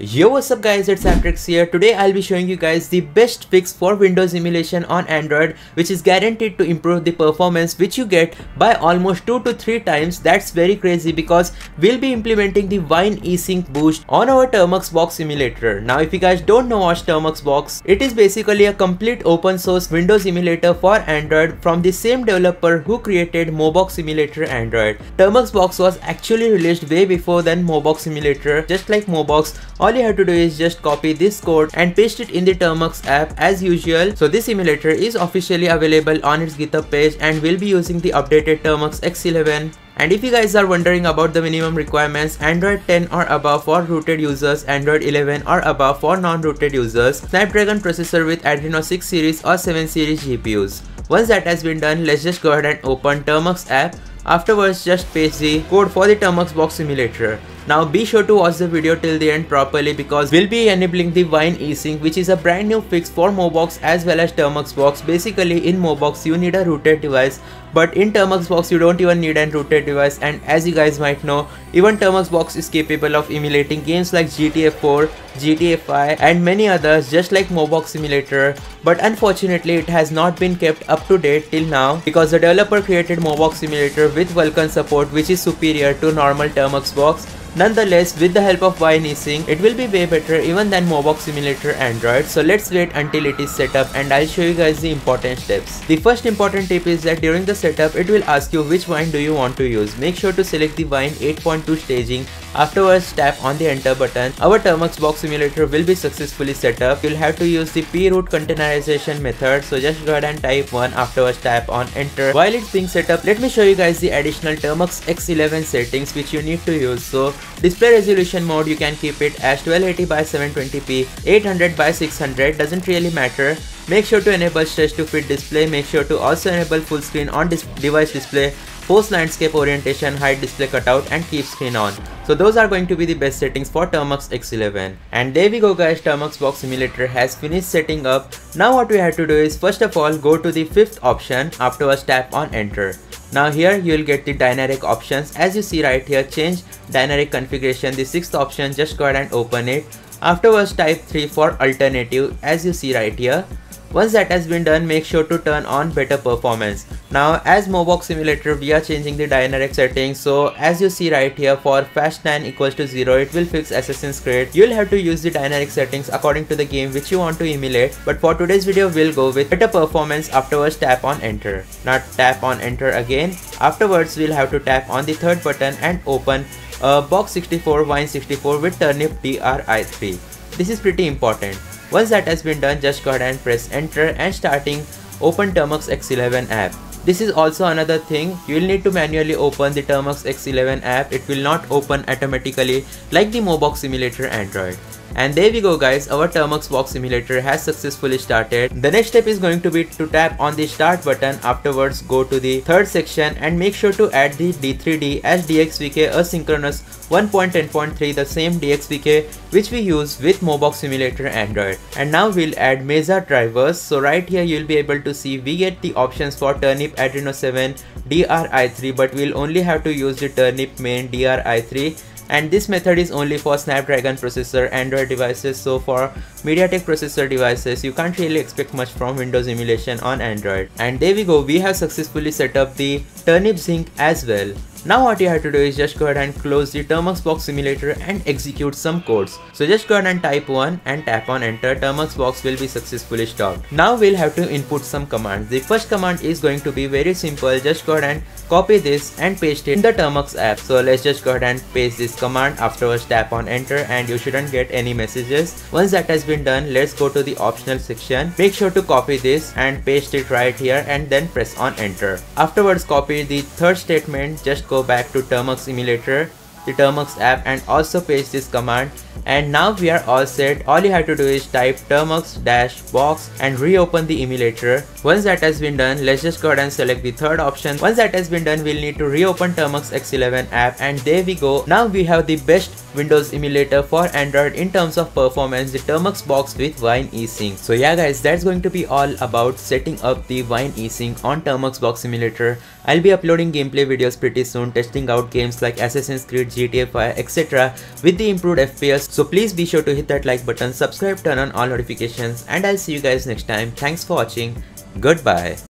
Yo what's up guys it's ApTreX here. Today I'll be showing you guys the best fix for Windows emulation on Android which is guaranteed to improve the performance which you get by almost 2 to 3 times. That's very crazy because we'll be implementing the Wine eSync boost on our Termux Box emulator. Now if you guys don't know what's Termux Box, it is basically a complete open source Windows emulator for Android from the same developer who created Mobox emulator Android. Termux Box was actually released way before than Mobox emulator just like Mobox all you have to do is just copy this code and paste it in the Termux app as usual. So this emulator is officially available on its GitHub page and we'll be using the updated Termux X11 and if you guys are wondering about the minimum requirements, Android 10 or above for rooted users, Android 11 or above for non-rooted users, Snapdragon processor with Adreno 6 series or 7 series GPUs. Once that has been done, let's just go ahead and open Termux app. Afterwards, just paste the code for the Termux box simulator. Now be sure to watch the video till the end properly because we'll be enabling the Wine eSync which is a brand new fix for Mobox as well as Termux box. Basically in Mobox you need a rooted device but in Termux box you don't even need a rooted device. And as you guys might know even Termux box is capable of emulating games like GTA 4, GTA 5 and many others just like Mobox simulator but unfortunately it has not been kept up to date till now because the developer created Mobox simulator with Vulkan support which is superior to normal Termux box Nonetheless, with the help of Wine eSync, it will be way better even than Mobox Simulator Android. So let's wait until it is set up and I'll show you guys the important steps. The first important tip is that during the setup, it will ask you which wine do you want to use. Make sure to select the Wine 8.2 staging Afterwards, tap on the enter button. Our Termux box simulator will be successfully set up. You'll have to use the proot containerization method. So just go ahead and type 1. Afterwards, tap on enter. While it's being set up, let me show you guys the additional Termux X11 settings which you need to use. So display resolution mode, you can keep it as 1280 by 720p, 800 by 600, doesn't really matter. Make sure to enable stretch to fit display. Make sure to also enable full screen on this device display post landscape orientation, hide display cutout and keep screen on. So those are going to be the best settings for Termux X11. And there we go guys, Termux Box Simulator has finished setting up. Now what we have to do is first of all go to the fifth option, afterwards tap on enter. Now here you will get the dynamic options as you see right here change dynamic configuration the sixth option just go ahead and open it afterwards type 3 for alternative as you see right here once that has been done, make sure to turn on better performance. Now as Mobox Simulator, we are changing the dynamic settings. So as you see right here for fast9 equals to 0, it will fix Assassin's Creed. You'll have to use the dynamic settings according to the game which you want to emulate. But for today's video, we'll go with better performance afterwards tap on enter. Now tap on enter again. Afterwards, we'll have to tap on the third button and open uh, box 64 wine 64 with turnip DRI3. This is pretty important. Once that has been done, just go ahead and press enter and starting open Termux X11 app. This is also another thing, you will need to manually open the Termux X11 app, it will not open automatically like the Mobox Simulator Android. And there we go guys, our Termux box simulator has successfully started. The next step is going to be to tap on the start button, afterwards go to the third section and make sure to add the D3D as DXVK asynchronous 1.10.3 the same DXVK which we use with Mobox Simulator Android. And now we'll add Mesa drivers. So right here you'll be able to see we get the options for Turnip Adreno 7 DRI3 but we'll only have to use the Turnip main DRI3 and this method is only for Snapdragon processor Android devices. So for MediaTek processor devices you can't really expect much from Windows emulation on Android. And there we go. We have successfully set up the Turnip Sync as well now what you have to do is just go ahead and close the Termux box simulator and execute some codes. So just go ahead and type 1 and tap on enter. Termux box will be successfully stopped. Now we'll have to input some commands. The first command is going to be very simple. Just go ahead and copy this and paste it in the Termux app. So let's just go ahead and paste this command. Afterwards tap on enter and you shouldn't get any messages. Once that has been done, let's go to the optional section. Make sure to copy this and paste it right here and then press on enter. Afterwards copy the third statement. Just go back to Termux emulator, the Termux app and also paste this command and now we are all set all you have to do is type termux dash box and reopen the emulator once that has been done let's just go ahead and select the third option once that has been done we'll need to reopen termux x11 app and there we go now we have the best Windows emulator for Android in terms of performance, the Termux box with Wine eSync. So yeah guys, that's going to be all about setting up the Wine eSync on Termux box emulator. I'll be uploading gameplay videos pretty soon testing out games like Assassin's Creed, GTA 5, etc. with the improved FPS. So please be sure to hit that like button, subscribe, turn on all notifications and I'll see you guys next time. Thanks for watching. Goodbye.